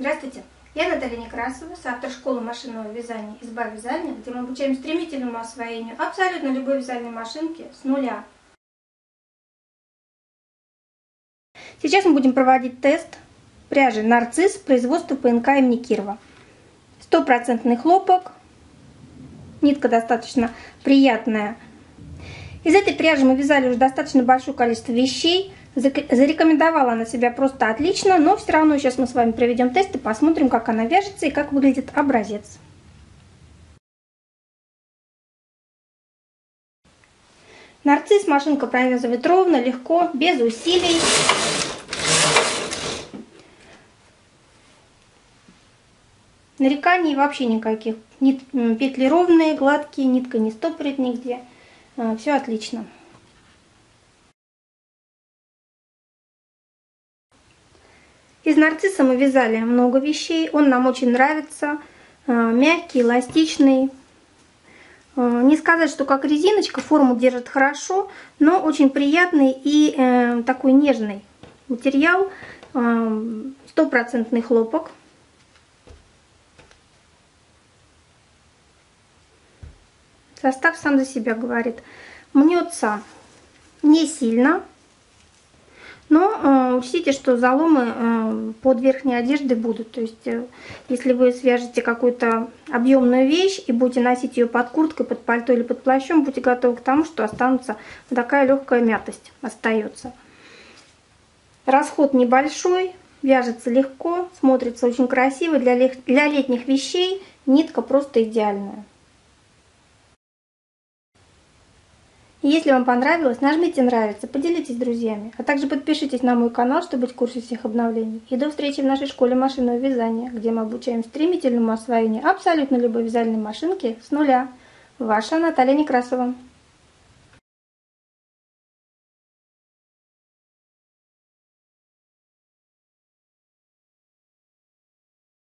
Здравствуйте, я Наталья Некрасова, автор школы машинного вязания «Изба вязания», где мы обучаем стремительному освоению абсолютно любой вязальной машинки с нуля. Сейчас мы будем проводить тест пряжи «Нарцисс» производства ПНК имени Кирова. Стопроцентный хлопок, нитка достаточно приятная. Из этой пряжи мы вязали уже достаточно большое количество вещей – Зарекомендовала она себя просто отлично, но все равно сейчас мы с вами проведем тест и посмотрим, как она вяжется и как выглядит образец. Нарцисс машинка провязывает ровно, легко, без усилий. Нареканий вообще никаких. Нит, петли ровные, гладкие, нитка не стопорит нигде. А, все отлично. Из нарцисса мы вязали много вещей. Он нам очень нравится. А, мягкий, эластичный. А, не сказать, что как резиночка, форму держит хорошо, но очень приятный и э, такой нежный материал. А, стопроцентный хлопок. Состав сам за себя говорит. Мнется не сильно, но учтите, что заломы э, под верхней одежды будут. То есть, э, если вы свяжете какую-то объемную вещь и будете носить ее под курткой, под пальто или под плащом, будьте готовы к тому, что останутся такая легкая мятость остается. Расход небольшой, вяжется легко, смотрится очень красиво. Для, для летних вещей нитка просто идеальная. Если вам понравилось, нажмите нравится, поделитесь с друзьями, а также подпишитесь на мой канал, чтобы быть в курсе всех обновлений. И до встречи в нашей школе машинного вязания, где мы обучаем стремительному освоению абсолютно любой вязальной машинки с нуля. Ваша Наталья Некрасова.